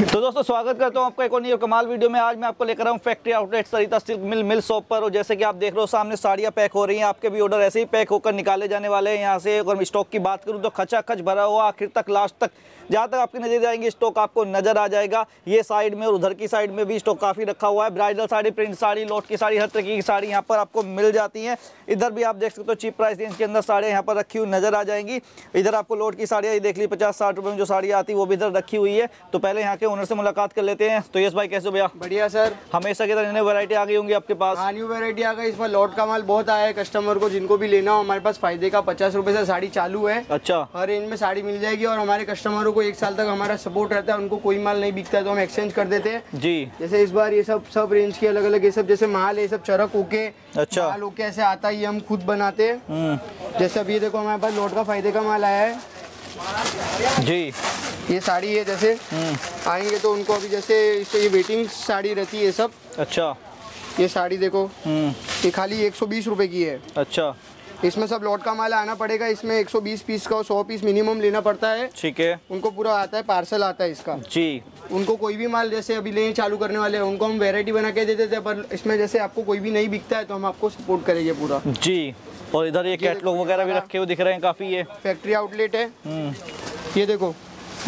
तो दोस्तों, स्वागत करता हूँ आपका एक और नई कमाल वीडियो में। आज मैं आपको लेकर आऊँ factory outlet Sarita silk mill mill shop पर। और जैसे कि आप देख रहे हो, सामने साड़ियाँ पैक हो रही हैं। आपके भी ऑर्डर ऐसे ही पैक होकर निकाले जाने वाले हैं। यहाँ से अगर मैं स्टॉक की बात करूँ तो खचा खच भरा हुआ, आखिर तक लास्ट तक, जहाँ तक आपकी नज़र जाएँगे स्टॉक आपको नज़र आ जाएगा। ये साइड में और उधर की साइड में भी स्टॉक काफ़ी रखा हुआ है। ब्राइडल साड़ी प्रिंट साड़ी लोट की साड़ी, हर तरह की साड़ी यहाँ पर आपको मिल जाती हैं। इधर भी आप देख सकते हो चीप प्राइस रेंज के अंदर साड़ियाँ यहाँ पर रखी हुई नज़र आ जाएँगी। इधर आपको लोट की साड़ियाँ देख ली पचास साठ रुपये में जो साड़ी आती है, वो भी इधर रखी हुई है। तो पहले यहाँ के ओनर से मुलाकात कर लेते हैं। तो यस भाई कैसे भैया? बढ़िया सर। हमेशा की तरह वैरायटी आ गई होंगी आपके पास। हाँ न्यू वेरायटी आ गई। इसमें लॉट का माल बहुत आया है कस्टमर को जिनको भी लेना हो हमारे पास फ़ायदे का पचास रुपए से साड़ी चालू है। अच्छा। हर रेंज में साड़ी मिल जाएगी और हमारे कस्टमरों को एक साल तक हमारा सपोर्ट रहता है। उनको कोई माल नहीं बिकता है तो हम एक्सचेंज कर देते हैं। जी। जैसे इस बार ये सब सब रेंज के अलग अलग ये सब जैसे माल ये सब चरक होके अच्छा। माल होके ऐसे आता है हम खुद बनाते हैं। हम्म। जैसे अभी ये देखो हमारे पास लॉट का फ़ायदे का माल आया है। जी। ये साड़ी है जैसे। हम्म। आएँगे तो उनको अभी जैसे इससे ये वेटिंग साड़ी रहती है सब। अच्छा। ये साड़ी देखो। हम्म। ये खाली एक सौ बीस रुपये की है। अच्छा। इसमें सब लॉट का माल आना पड़ेगा। इसमें 120 पीस का और 100 पीस मिनिमम लेना पड़ता है। ठीक है। उनको पूरा आता है पार्सल आता है इसका। जी। उनको कोई भी माल जैसे अभी लेने चालू करने वाले हैं उनको हम वैरायटी बना के दे देते हैं पर इसमें जैसे आपको कोई भी नहीं बिकता है तो हम आपको सपोर्ट करेंगे पूरा। जी और इधर ये कैटलॉग वगैरह भी रखे हुए दिख रहे हैं काफ़ी ये। फैक्ट्री आउटलेट है। हम्म। ये देखो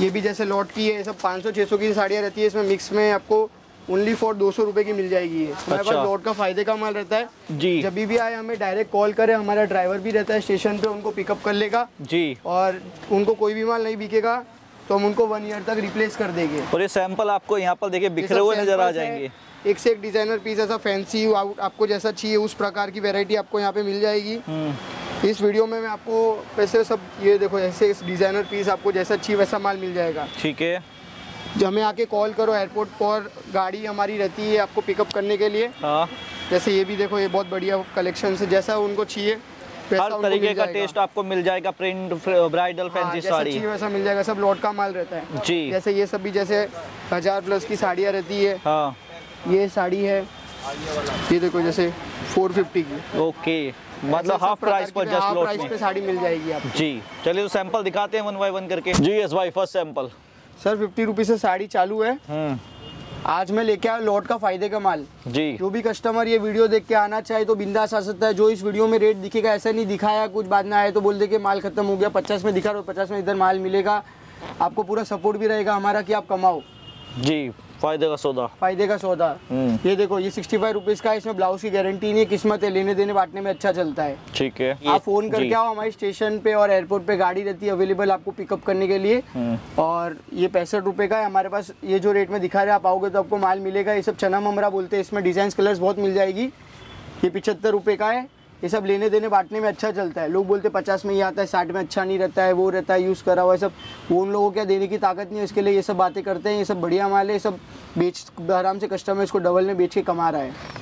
ये भी जैसे लॉट की है सब 500-600 की साड़ियाँ रहती है इसमें मिक्स में आपको ओनली फॉर दो सौ रुपये की मिल जाएगी ये। हमारे अच्छा। पास लॉट का फ़ायदे का माल रहता है। जी। जब भी आए हमें डायरेक्ट कॉल करें हमारा ड्राइवर भी रहता है स्टेशन पे उनको पिकअप कर लेगा। जी। और उनको कोई भी माल नहीं बिकेगा। तो हम उनको वन ईयर तक रिप्लेस कर देंगे। और ये सैंपल आपको यहाँ पर देखिए बिखरे हुए नज़र आ जाएँगे। एक से एक डिज़ाइनर पीस ऐसा फैंसी आपको जैसा चाहिए उस प्रकार की वेरायटी आपको यहाँ पे मिल जाएगी। हम्म। इस वीडियो में मैं आपको वैसे सब ये देखो ऐसे डिज़ाइनर पीस आपको जैसा चाहिए वैसा माल मिल जाएगा। ठीक है। जो हमें आके कॉल करो एयरपोर्ट पर गाड़ी हमारी रहती है आपको पिकअप करने के लिए। हाँ। जैसे ये भी देखो ये बहुत बढ़िया कलेक्शन है जैसा उनको चाहिए। हर तरीके का टेस्ट आपको मिल जाएगा प्रिंट ब्राइडल फैंसी साड़ी। वैसा मिल जाएगा सब लॉट का माल रहता है। जी। जैसे ये सब भी जैसे हज़ार प्लस की साड़ियाँ रहती है। हाँ। ये साड़ी है। ये देखो जैसे 450 की। ओके। मतलब हाफ़ प्राइस पर जस्ट लॉट में। पे साड़ी मिल जाएगी आपको। जी। चलिए तो सैंपल दिखाते हैं वन बाय वन करके। जी यस भाई first sample sir fifty rupees से साड़ी चालू है। हम्म। आज मैं लेके आया लॉट का फ़ायदे का माल। जी। जो भी कस्टमर ये वीडियो देख के आना चाहे तो बिंदास आ सकता है। जो इस वीडियो में रेट दिखेगा ऐसा नहीं दिखाया कुछ बाद में आए तो बोल दे के माल खत्म हो गया पचास में दिखा रहा पचास में इधर माल मिलेगा। आपको पूरा सपोर्ट भी रहेगा हमारा कि आप कमाओ। जी। फ़ायदे का सौदा। फ़ायदे का सौदा। हम्म। ये देखो ये सिक्सटी फाइव रुपीज़ का इसमें ब्लाउज की गारंटी नहीं है किस्मत है लेने देने बांटने में अच्छा चलता है। ठीक है। आप फ़ोन करके आओ हमारे स्टेशन पे और एयरपोर्ट पे गाड़ी रहती है अवेलेबल आपको पिकअप करने के लिए। हम्म। और ये पैंसठ रुपए का है हमारे पास ये जो रेट में दिखा रहे आप आओगे तो आपको माल मिलेगा। ये सब चना ममरा बोलते हैं इसमें डिज़ाइन कलर्स बहुत मिल जाएगी। ये पिछहत्तर रुपए का है। ये सब लेने देने बांटने में अच्छा चलता है। लोग बोलते हैं पचास में ये आता है साठ में अच्छा नहीं रहता है वो रहता है यूज़ करा हुआ है सब वो उन लोगों को क्या देने की ताकत नहीं है? इसके लिए ये सब बातें करते हैं ये सब बढ़िया माल है ये सब बेच आराम से कस्टमर इसको डबल में बेच के कमा रहा है।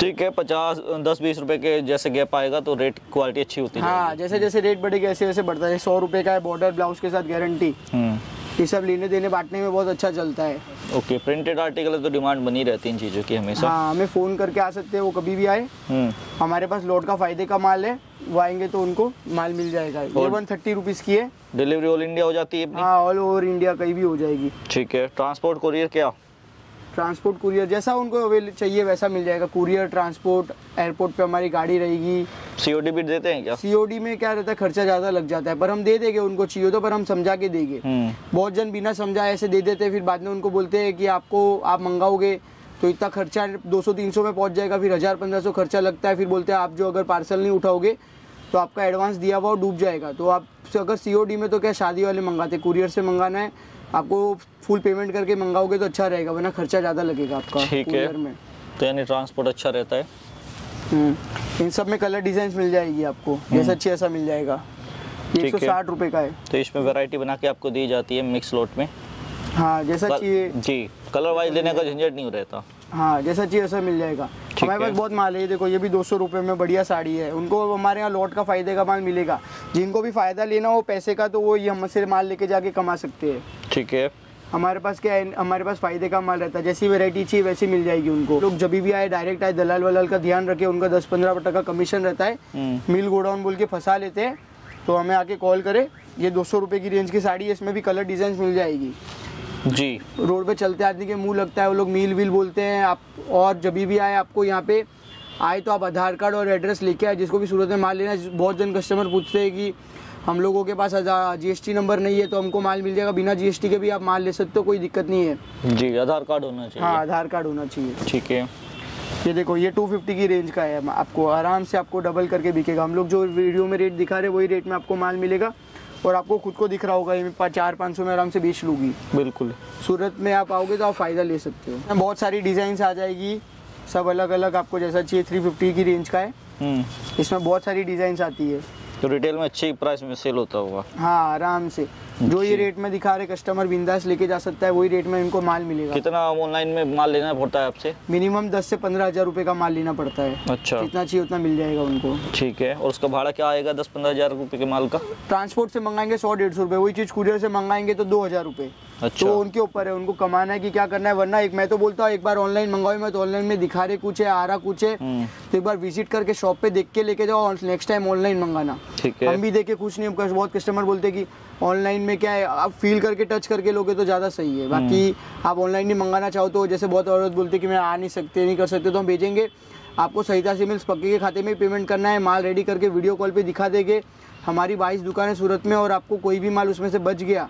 ठीक है पचास दस बीस रुपए के जैसे गैप आएगा तो रेट क्वालिटी अच्छी होती है हाँ जैसे जैसे रेट बढ़ेगा ऐसे वैसे बढ़ता है सौ रुपए का है बॉर्डर ब्लाउज के साथ गारंटी हम्म। ये सब लेने देने बांटने में बहुत अच्छा चलता है। ओके प्रिंटेड आर्टिकल तो डिमांड बनी रहती है इन चीज़ों की हमेशा। हाँ हमें फ़ोन करके आ सकते हैं वो कभी भी आए। हम्म। हमारे पास लोड का फ़ायदे का माल है वो आएँगे तो उनको माल मिल जाएगा। ये वन थर्टी रुपीज़ की है। डिलीवरी ऑल इंडिया हो जाती है हाँ ऑल ओवर इंडिया कहीं भी हो जाएगी। ठीक है ट्रांसपोर्ट कोरियर क्या? ट्रांसपोर्ट कुरियर जैसा उनको अवेल चाहिए वैसा मिल जाएगा। कुरियर ट्रांसपोर्ट एयरपोर्ट पे हमारी गाड़ी रहेगी। सीओडी भी देते हैं क्या? सीओडी में क्या रहता है खर्चा ज़्यादा लग जाता है। पर हम दे देंगे उनको चाहिए तो पर हम समझा के देंगे। हम्म। बहुत जन बिना समझाए ऐसे दे देते हैं फिर बाद में उनको बोलते हैं कि आपको आप मंगाओगे तो इतना खर्चा 200-300 में पहुँच जाएगा फिर हज़ार पंद्रह सौ खर्चा लगता है फिर बोलते हैं आप जो अगर पार्सल नहीं उठाओगे तो आपका एडवांस दिया हुआ डूब जाएगा। तो आप अगर सीओडी में तो क्या शादी वाले मंगाते कुरियर से मंगाना है आपको फुल पेमेंट करके मंगाओगे तो अच्छा रहेगा वरना खर्चा ज़्यादा लगेगा आपका ठीक है। में। तो यानी ट्रांसपोर्ट अच्छा रहता है? हम्म। इन सब में कलर डिज़ाइन मिल जाएगी आपको जैसा अच्छी ऐसा मिल जाएगा। एक सौ साठ रुपये का है। तो इसमें वैरायटी बना के आपको दी जाती है मिक्स लोट में? हाँ जैसा चाहिए। जी कलर वाइज लेने का झंझट नहीं रहता। हाँ जैसा चाहिए वैसा मिल जाएगा। हमारे पास बहुत माल है ये देखो ये भी दो सौ रुपये में बढ़िया साड़ी है। उनको हमारे यहाँ लॉट का फ़ायदे का माल मिलेगा। जिनको भी फ़ायदा लेना हो पैसे का तो वो ये हमसे माल लेके जाके कमा सकते हैं। ठीक है। हमारे पास क्या है? हमारे पास फ़ायदे का माल रहता है। जैसी वैरायटी चाहिए वैसी मिल जाएगी उनको। लोग जब भी आए डायरेक्ट आए दलाल वलाल का ध्यान रखे उनका दस पंद्रह टका कमीशन रहता है। हम्म। मिल गोडाउन बोल के फंसा लेते हैं तो हमें आके कॉल करे। ये दो सौ रुपये की रेंज की साड़ी है इसमें भी कलर डिज़ाइन मिल जाएगी। जी। रोड पे चलते आदमी के मुँह लगता है वो लोग मील वील बोलते हैं। आप और जब भी आए आपको यहाँ पे आए तो आप आधार कार्ड और एड्रेस लेके आए जिसको भी सूरत में माल लेना बहुत जन कस्टमर पूछते हैं कि हम लोगों के पास जीएसटी नंबर नहीं है तो हमको माल मिल जाएगा। बिना जीएसटी के भी आप माल ले सकते हो कोई दिक्कत नहीं है। जी आधार कार्ड होना चाहिए। हाँ आधार कार्ड होना चाहिए। ठीक है। ये देखो ये 250 की रेंज का है। आपको आराम से आपको डबल करके बिकेगा। हम लोग जो वीडियो में रेट दिखा रहे हैं वही रेट में आपको माल मिलेगा। और आपको खुद को दिख रहा होगा ये मैं चार पाँच सौ में आराम से बेच लूँगी। बिल्कुल। सूरत में आप आओगे तो आप फ़ायदा ले सकते हो। बहुत सारी डिज़ाइंस आ जाएगी। सब अलग अलग आपको जैसा चाहिए थ्री फिफ्टी की रेंज का है। हम्म। इसमें बहुत सारी डिज़ाइंस आती है। तो रिटेल में अच्छी प्राइस में सेल होता होगा। हाँ आराम से। जो ये रेट में दिखा रहे कस्टमर बिंदास लेके जा सकता है वही रेट में इनको माल मिलेगा। कितना ऑनलाइन में माल लेना पड़ता है आपसे? मिनिमम दस से पंद्रह हज़ार रूपए का माल लेना पड़ता है। अच्छा। जितना चाहिए उतना मिल जाएगा उनको। ठीक है और उसका भाड़ा क्या आएगा दस पंद्रह हज़ार रूपए के माल का? ट्रांसपोर्ट से मंगाएँगे सौ डेढ़ सौ रूपए वही चीज़ कुरियर से मंगाएँगे तो दो हज़ार रुपये अच्छा। तो उनके ऊपर है उनको कमाना है कि क्या करना है वरना एक मैं तो बोलता हूँ एक बार ऑनलाइन मंगाओ मैं तो ऑनलाइन में दिखा रहे कुछ है आ रहा कुछ है। हम्म, तो एक बार विज़िट करके शॉप पे देख के लेके जाओ और नेक्स्ट टाइम ऑनलाइन मंगाना। ठीक है। हम भी देखे कुछ नहीं हम बहुत कस्टमर बोलते हैं कि ऑनलाइन में क्या है आप फील करके टच करके लोगे तो ज़्यादा सही है। बाकी आप ऑनलाइन नहीं मंगाना चाहो तो जैसे बहुत औरत बोलते कि मैं आ नहीं सकते नहीं कर सकते तो हम भेजेंगे। आपको सहिता से मिल्स पक्के के खाते में पेमेंट करना है माल रेडी करके वीडियो कॉल पे दिखा देंगे। हमारी बाईस दुकान है सूरत में और आपको कोई भी माल उसमें से बच गया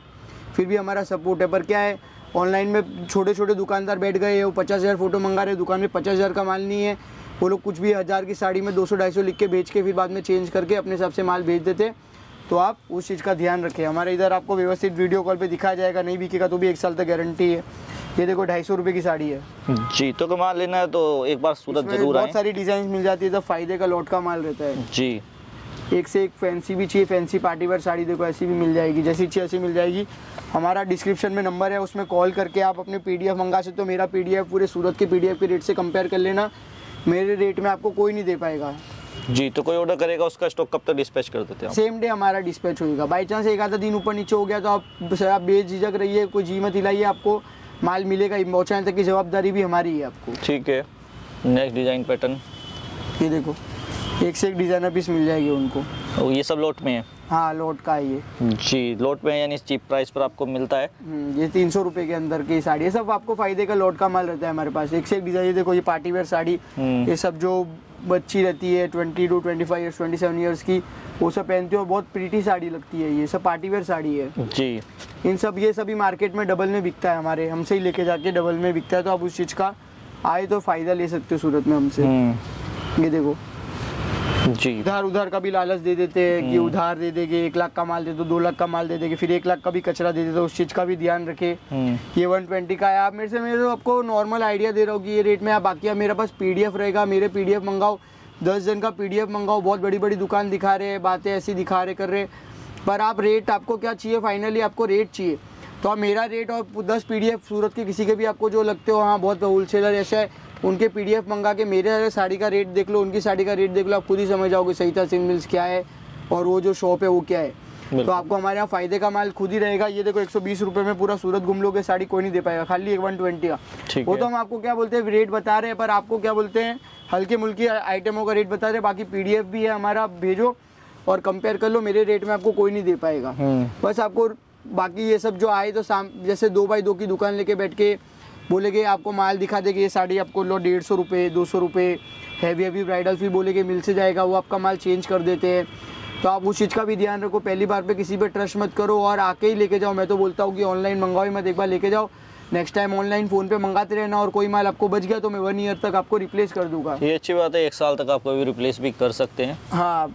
फिर भी हमारा सपोर्ट है। पर क्या है ऑनलाइन में छोटे छोटे दुकानदार बैठ गए वो पचास हज़ार फ़ोटो मंगा रहे दुकान में पचास हज़ार का माल नहीं है। वो लोग कुछ भी हज़ार की साड़ी में दो सौ ढाई सौ लिख के बेच के फिर बाद में चेंज करके अपने हिसाब से माल भेज देते तो आप उस चीज़ का ध्यान रखें। हमारे इधर आपको व्यवस्थित वीडियो कॉल पे दिखाया जाएगा नहीं बिकेगा तो भी एक साल तक गारंटी है। ये देखो ढाई सौ रुपये की साड़ी है। जी तो माल लेना है तो एक बार सूरत ज़रूर बहुत सारी डिज़ाइन मिल जाती है तो फ़ायदे का लौट का माल रहता है। जी। एक से एक फैंसी भी चाहिए फैंसी पार्टी वेयर साड़ी देखो ऐसी भी मिल जाएगी जैसी चाहिए ऐसी मिल जाएगी। हमारा डिस्क्रिप्शन में नंबर है उसमें कॉल करके आप अपने पीडीएफ मंगा सकते हो। मेरा पीडीएफ पूरे सूरत के पीडीएफ के रेट से कंपेयर कर लेना। मेरे रेट में आपको कोई नहीं दे पाएगा। जी तो कोई ऑर्डर करेगा उसका स्टॉक कब तक डिस्पैच कर देते हैं सेम डे हमारा डिस्पैच होगा बाई चांस एक आधा दिन ऊपर नीचे हो गया तो आप आप बेझिझक रहिए कोई जी मत हिलाइए आपको। माल मिलेगा पहुँचाने तक की जवाबदारी भी हमारी है आपको। ठीक है। नेक्स्ट डिज़ाइन पैटर्न ये देखो। एक से एक डिज़ाइनर पीस मिल जाएगी उनको। ये सब लोट में है? हाँ लौट का है ये। जी लोट में यानी चीप प्राइस पर आपको मिलता है? हम्म, ये तीन सौ रुपये के अंदर की साड़ी। है सब आपको फ़ायदे का लौट का माल रहता है हमारे पास। एक से एक डिज़ाइन ये देखो ये पार्टी वेयर साड़ी हम्म। ये सब जो बच्ची रहती है twenty two twenty five years twenty seven years की वो सब पहनती है और बहुत प्रीटी साड़ी लगती है ये। सब पार्टी वेयर साड़ी है। जी। इन सब ये सभी मार्केट में डबल में बिकता है हमारे। हमसे ही लेके जाके डबल में बिकता है तो आप उस चीज़ का आए तो फ़ायदा ले सकते हो सूरत में हमसे। हम्म, ये देखो। जी। उधार उधार का भी लालच दे देते हैं कि उधार दे देंगे एक लाख का माल दे दो दो लाख का माल दे देंगे फिर एक लाख का भी कचरा दे देते उस चीज़ का भी ध्यान रखे। ये वन ट्वेंटी का है। आप मेरे से मेरे आपको नॉर्मल आइडिया दे रहा हूँ कि ये रेट में आप बाकी मेरे पास पीडीएफ रहेगा मेरे पीडीएफ मंगाओ दस जन का पीडीएफ मंगाओ बहुत बड़ी बड़ी दुकान दिखा रहे हैं बातें ऐसी दिखा रहे कर रहे पर आप रेट आपको क्या चाहिए? फाइनली आपको रेट चाहिए। तो आप मेरा रेट और दस पीडीएफ सूरत के किसी के भी आपको जो लगते हो हाँ बहुत होलसेलर ऐसे है उनके पीडीएफ मंगा के मेरे साड़ी का रेट देख लो उनकी साड़ी का रेट देख लो आप खुद ही समझ जाओगे सहिता सिंह मिल्स क्या है और वो जो शॉप है वो क्या है। तो आपको हमारे यहाँ फ़ायदे का माल खुद ही रहेगा। ये देखो 120 रुपए में पूरा सूरत घूम लोगे साड़ी कोई नहीं दे पाएगा खाली एक वन ट्वेंटी का। वो तो हम आपको क्या बोलते हैं रेट बता रहे हैं पर आपको क्या बोलते हैं हल्के मुल्की आइटमों का रेट बता रहे हैं बाकी पीडीएफ भी है हमारा भेजो और कंपेयर कर लो मेरे रेट में आपको कोई नहीं दे पाएगा। हम्म, बस आपको बाकी ये सब जो आए तो जैसे दो बाई दो की दुकान लेके बैठ के बोलेगे आपको माल दिखा देगी ये साड़ी आपको लो डेढ़ सौ रुपये दो सौ रुपये हैवी हैवी ब्राइडल फिर बोलेगे मिल से जाएगा वो आपका माल चेंज कर देते हैं। तो आप उस चीज़ का भी ध्यान रखो पहली बार पे किसी पे ट्रस्ट मत करो और आके ही लेके जाओ। मैं तो बोलता हूँ कि ऑनलाइन मंगाओ ही मत एक बार लेके जाओ। नेक्स्ट टाइम ऑनलाइन फ़ोन पे मंगाते रहना और कोई माल आपको बच गया तो मैं वन ईयर तक आपको रिप्लेस कर दूँगा। ये अच्छी बात है एक साल तक आप कोई भी रिप्लेस भी कर सकते हैं। हाँ।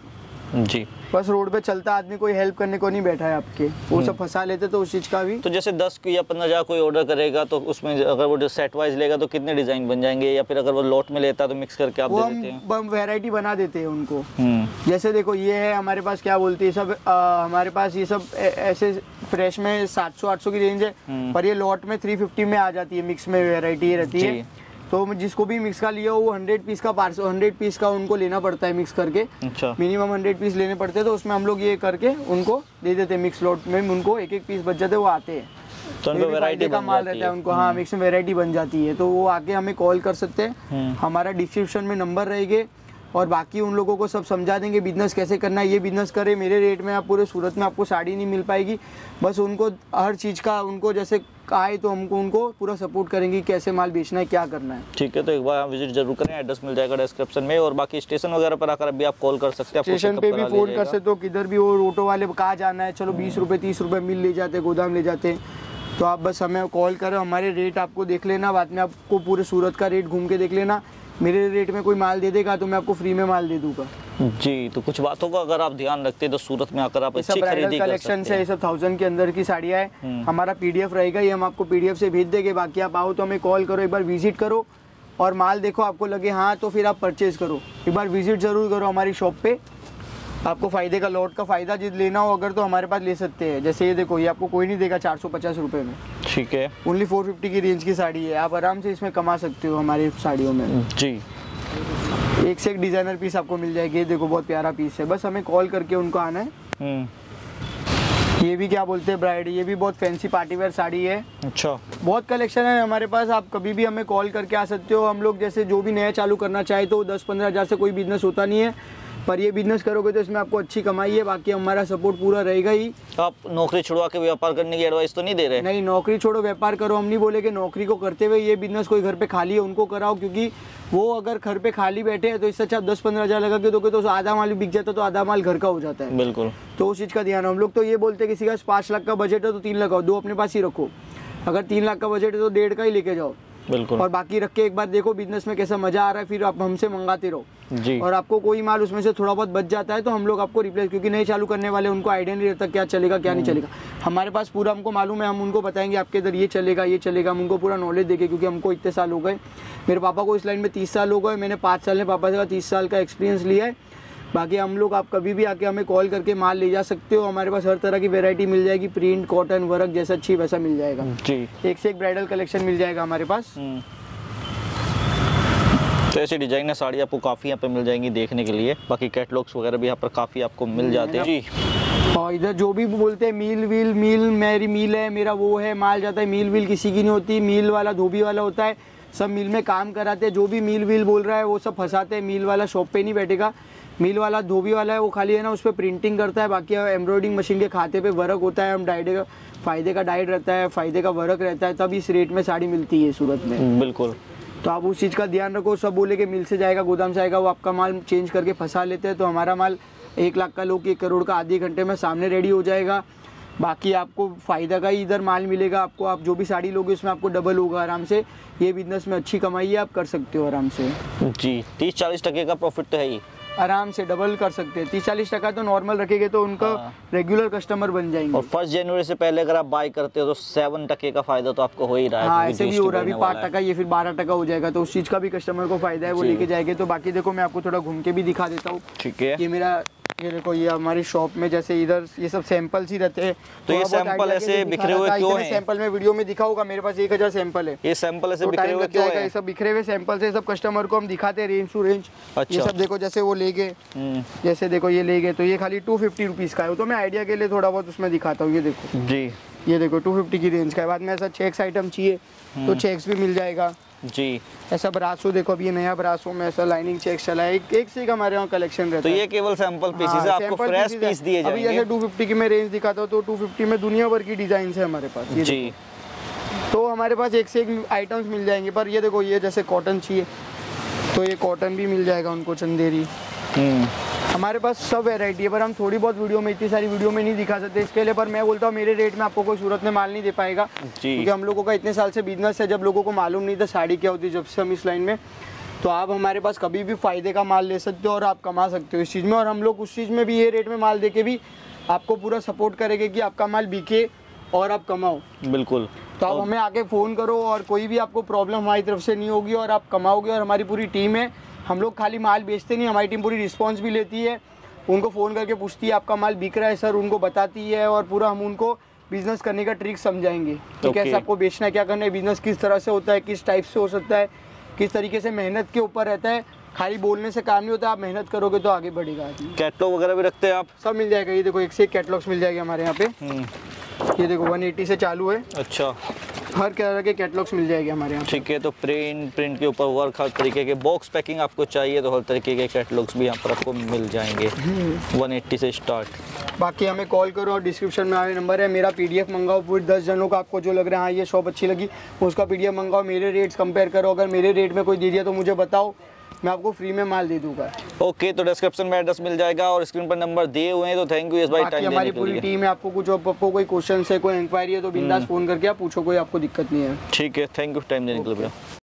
जी। बस रोड पे चलता आदमी कोई हेल्प करने को नहीं बैठा है आपके। वो सब फंसा लेते तो उस चीज़ का भी। तो जैसे दस या पंद्रह हज़ार कोई ऑर्डर करेगा तो उसमें अगर वो सेट वाइज लेगा तो कितने डिज़ाइन बन जाएँगे? या फिर अगर वो लॉट में लेता तो मिक्स करके आप वो दे देते हैं? हम वैरायटी बना देते हैं उनको। हम्म, जैसे देखो ये है हमारे पास क्या बोलती है सब हमारे पास ये सब ऐसे फ्रेश में 700 800 की रेंज है हम्म। पर ये लॉट में 350 में आ जाती है मिक्स में वैरायटी रहती है। तो जिसको भी मिक्स का लिया हो वो 100 पीस का पार्सल 100 पीस का उनको लेना पड़ता है मिक्स करके। अच्छा। मिनिमम 100 पीस लेने पड़ते हैं तो उसमें हम लोग ये करके उनको दे देते हैं मिक्स लॉट में उनको एक एक पीस बच जाते हैं वो आते हैं। तो उनको वैरायटी का माल रहता है। है उनको हाँ मिक्स में वैरायटी बन जाती है। तो वो आके हमें कॉल कर सकते हैं। हम्म। हमारा डिस्क्रिप्शन में नंबर रहेंगे और बाकी उन लोगों को सब समझा देंगे बिज़नेस कैसे करना है ये बिज़नेस करे मेरे रेट में आप पूरे सूरत में आपको साड़ी नहीं मिल पाएगी। बस उनको हर चीज़ का उनको जैसे आए तो हमको उनको पूरा सपोर्ट करेंगे कैसे माल बेचना है क्या करना है। ठीक है तो एक बार आप विज़िट ज़रूर करें एड्रेस मिल जाएगा डिस्क्रिप्शन में। और बाकी स्टेशन वगैरह पर आकर अभी आप कॉल कर सकते हैं स्टेशन पे भी फ़ोन। कर सकते हो किधर भी वो ऑटो वाले कहाँ जाना है चलो बीस रुपये तीस रुपये मिल ले जाते गोदाम ले जाते। तो आप बस हमें कॉल करो हमारे रेट आपको देख लेना बाद में आपको पूरे सूरत का रेट घूम के देख लेना। मेरे रेट में कोई माल दे देगा तो मैं आपको फ्री में माल दे दूँगा। जी तो कुछ बातों का अगर आप ध्यान रखते तो सूरत में आकर आप अच्छी खरीदी कर कलेक्शन सकते से ये सब थाउज़ेंड के अंदर की साड़ियाँ है। हम्म। हमारा पीडीएफ रहेगा ये हम आपको पीडीएफ से भेज देंगे। बाकी आप आओ तो हमें कॉल करो एक बार विज़िट करो और माल देखो आपको लगे हाँ तो फिर आप परचेज करो। एक बार विज़िट ज़रूर करो हमारी शॉप पे। आपको फ़ायदे का लॉट का फ़ायदा जिद लेना हो अगर तो हमारे पास ले सकते हैं। जैसे ये देखो ये आपको कोई नहीं देगा चार सौ पचास रुपये में। ठीक है। ओनली फोर फिफ्टी की रेंज की साड़ी है। आप आराम से इसमें कमा सकते हो हमारी साड़ियों में। जी। एक से एक डिज़ाइनर पीस आपको मिल जाएगी। ये देखो बहुत प्यारा पीस है। बस हमें कॉल करके उनको आना है। हम्म। ये भी क्या बोलते हैं ब्राइड ये भी बहुत फैंसी पार्टी वेयर साड़ी है। अच्छा। बहुत कलेक्शन है हमारे पास। आप कभी भी हमें कॉल करके आ सकते हो। हम लोग जैसे जो भी नया चालू करना चाहे तो दस पंद्रह हज़ार से कोई बिज़नेस होता नहीं है। पर ये बिज़नेस करोगे तो इसमें आपको अच्छी कमाई है बाकी हमारा सपोर्ट पूरा रहेगा ही। आप नौकरी छुड़वा के व्यापार करने की एडवाइस तो नहीं दे रहे? नहीं नौकरी छोड़ो व्यापार करो। हम नहीं बोले कि नौकरी को करते हुए ये बिज़नेस कोई घर पे खाली है उनको कराओ क्योंकि वो अगर घर पे खाली बैठे हैं तो इससे अच्छा दस पंद्रह हज़ार लगा के दोगे तो आधा माल बिक जाता है तो आधा माल घर का हो जाता है। बिल्कुल। तो उस चीज़ का ध्यान हम लोग तो ये बोलते हैं किसी का पाँच लाख का बजट है तो तीन लगाओ दो अपने पास ही रखो। अगर तीन लाख का बजट है तो डेढ़ का ही लेके जाओ। बिल्कुल। और बाकी रख के एक बार देखो बिज़नेस में कैसा मज़ा आ रहा है फिर आप हमसे मंगाते रहो। जी। और आपको कोई माल उसमें से थोड़ा बहुत बच जाता है तो हम लोग आपको रिप्लेस क्योंकि नए चालू करने वाले उनको आइडिया नहीं रहता क्या चलेगा क्या नहीं चलेगा। हमारे पास पूरा हमको मालूम है हम उनको बताएँगे आपके इधर ये चलेगा ये चलेगा हम उनको पूरा नॉलेज देंगे क्योंकि हमको इतने साल हो गए। मेरे पापा को इस लाइन में तीस साल हो गए मैंने पाँच साल में पापा से तीस साल का एक्सपीरियंस लिया है। बाकी हम लोग आप कभी भी आके हमें कॉल करके माल ले जा सकते हो। हमारे पास हर तरह की वेरायटी मिल जाएगी। प्रिंट कॉटन वर्क जैसा अच्छी वैसा मिल जाएगा। जी। एक से एक ब्राइडल कलेक्शन मिल जाएगा हमारे पास। हम्म। तो ऐसी डिज़ाइन साड़ी आपको काफ़ी यहाँ पे मिल जाएँगी देखने के लिए। बाकी कैटलॉग्स वगैरह भी यहाँ पर काफ़ी आपको मिल जाते हैं। जी और इधर जो भी बोलते हैं मील वील मील मेरी मील है मेरा वो है माल जाता है मील वील किसी की नहीं होती। मील वाला धोबी वाला होता है सब मिल में काम कराते हैं। जो भी मील वील बोल रहा है वो सब फंसाते हैं मील वाला शॉप पे नहीं बैठेगा। मील वाला धोबी वाला है वो खाली है ना उस पर प्रिंटिंग करता है बाकी एम्ब्रॉयडिंग मशीन के खाते पे वर्क होता है हम डाइडे का फ़ायदे का डाइट रहता है फ़ायदे का वर्क रहता है तब इस रेट में साड़ी मिलती है सूरत में। बिल्कुल। तो आप उस चीज़ का ध्यान रखो सब बोले कि मिल से जाएगा गोदाम से आएगा वो आपका माल चेंज करके फंसा लेते हैं तो हमारा माल एक लाख का लोग एक करोड़ का आधे घंटे में सामने रेडी हो जाएगा। बाकी आपको फ़ायदा का ही इधर माल मिलेगा आपको आप जो भी साड़ी लोगे उसमें आपको डबल होगा आराम से। ये बिज़नेस में अच्छी कमाई है आप कर सकते हो आराम से। जी तीस चालीस टके का प्रॉफिट तो है ही। आराम से डबल कर सकते हैं। तीस चालीस टका तो नॉर्मल रखेंगे तो उनका हाँ। रेगुलर कस्टमर बन जाएँगे। और फ़र्स्ट जनवरी से पहले अगर आप बाय करते हो तो सेवन टके का फ़ायदा तो आपको हो ही रहा है हाँ ऐसे भी हो रहा है। अभी पाँच टका ये फिर बारह टका हो जाएगा तो उस चीज़ का भी कस्टमर को फ़ायदा है वो लेके जाएँगे। तो बाकी देखो मैं आपको थोड़ा घूम के भी दिखा देता हूँ। ठीक है। ये मेरा ये देखो ये हमारी शॉप में जैसे इधर ये सब सैंपल्स ही रहते हैं। तो ये सैंपल ऐसे बिखरे हुए क्यों हैं? सैंपल में वीडियो में दिखा होगा मेरे पास एक हज़ार सैंपल है। ये सैंपल ऐसे बिखरे हुए क्यों है? ये सब बिखरे हुए सैंपल से सब कस्टमर को हम दिखाते हैं रेंज टू रेंज ये अच्छा। सब देखो जैसे वो ले गए। हम्म, जैसे देखो ये ले गए तो ये खाली टू फिफ्टी रुपीज़ का है। तो मैं आइडिया के लिए थोड़ा बहुत उसमें दिखाता हूँ ये देखो। जी। ये देखो टू फिफ्टी की रेंज का है। बाद में ऐसा चेक्स आइटम चाहिए हम्म। तो चेक्स भी मिल जाएगा। जी। ऐसा ब्रासो देखो अभी नया ब्रासो में ऐसा लाइनिंग चेक चला है। एक, एक से एक हमारे यहाँ कलेक्शन रहता तो है। ये केवल सैंपल पीसेस हाँ, आपको फ्रेश पीस दिए अभी जाएँगे। जैसे 250 की मैं रेंज दिखाता हूँ तो 250 में दुनिया भर की डिज़ाइन है हमारे पास ये जी। तो हमारे पास एक से एक आइटम्स मिल जाएँगे पर ये देखो ये जैसे कॉटन चाहिए तो ये कॉटन भी मिल जाएगा उनको चंदेरी। हमारे पास सब वेराइटी है पर हम थोड़ी बहुत वीडियो में इतनी सारी वीडियो में नहीं दिखा सकते इसके लिए पर मैं बोलता हूँ मेरे रेट में आपको कोई सूरत में माल नहीं दे पाएगा। क्योंकि हम लोगों का इतने साल से बिज़नेस है जब लोगों को मालूम नहीं था साड़ी क्या होती जब से हम इस लाइन में तो आप हमारे पास कभी भी फ़ायदे का माल ले सकते हो और आप कमा सकते हो इस चीज़ में और हम लोग उस चीज़ में भी ये रेट में माल दे के भी आपको पूरा सपोर्ट करेंगे कि आपका माल बिके और आप कमाओ। बिल्कुल। तो आप हमें आके फ़ोन करो और कोई भी आपको प्रॉब्लम हमारी तरफ़ से नहीं होगी और आप कमाओगे और हमारी पूरी टीम है हम लोग खाली माल बेचते नहीं हमारी टीम पूरी रिस्पॉन्स भी लेती है। उनको फ़ोन करके पूछती है आपका माल बिक रहा है सर उनको बताती है और पूरा हम उनको बिज़नेस करने का ट्रिक समझाएँगे कि Okay. कैसे आपको बेचना है क्या करना है बिज़नेस किस तरह से होता है किस टाइप से हो सकता है किस तरीके से मेहनत के ऊपर रहता है। खाली बोलने से काम नहीं होता आप मेहनत करोगे तो आगे बढ़ेगा आदमी। कैटलॉग वगैरह भी रखते हैं आप? सब मिल जाएगा ये देखो एक से एक कैटलॉग्स मिल जाएगा हमारे यहाँ पे। हम्म, ये देखो 180 से चालू है। अच्छा। हर तरह के कैटलॉग्स मिल जाएँगे हमारे यहाँ ठीक है तो प्रिंट प्रिंट के ऊपर वर्क हर तरीके के बॉक्स पैकिंग आपको चाहिए तो हर तरीके के कैटलॉग्स भी यहाँ पर आपको मिल जाएँगे। 180 से स्टार्ट बाकी हमें कॉल करो और डिस्क्रिप्शन में हमारे नंबर है। मेरा पीडीएफ मंगाओ पूरे दस जनों का आपको जो लग रहा है हाँ ये शॉप अच्छी लगी। उसका पीडीएफ मंगाओ मेरे रेट्स कंपेयर करो। अगर मेरे रेट में कोई दे दिया तो मुझे बताओ। मैं आपको फ्री में माल दे दूँगा। ओके तो डिस्क्रिप्शन में एड्रेस मिल जाएगा और स्क्रीन पर नंबर दिए हुए हैं तो थैंक यू भाई टाइम हमारी देने के पूरी टीम है आपको कुछ आपको कोई क्वेश्चन है कोई इंक्वायरी है तो बिंदास फ़ोन करके आप पूछो कोई आपको दिक्कत नहीं है। ठीक है थैंक यू टाइम देने के लिए